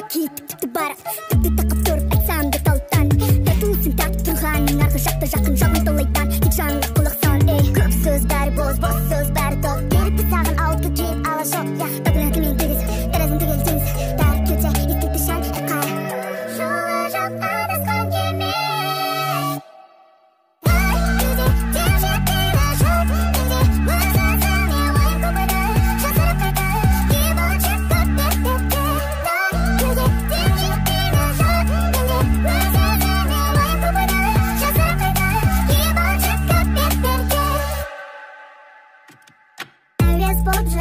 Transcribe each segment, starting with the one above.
Aqui, para, tudo exposure.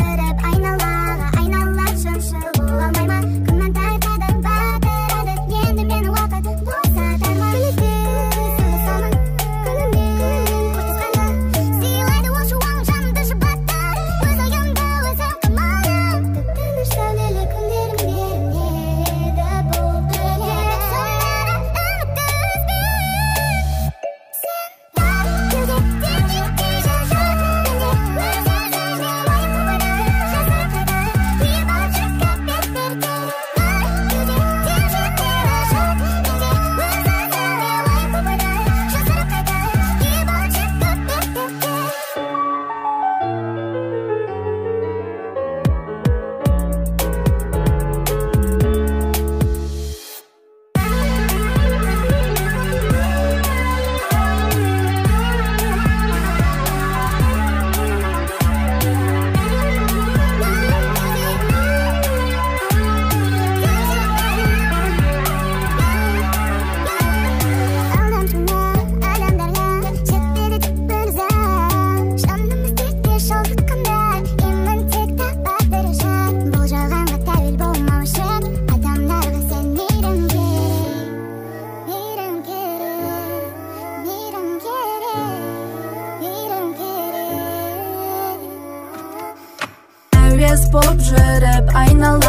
әуес боп жүріп айналаға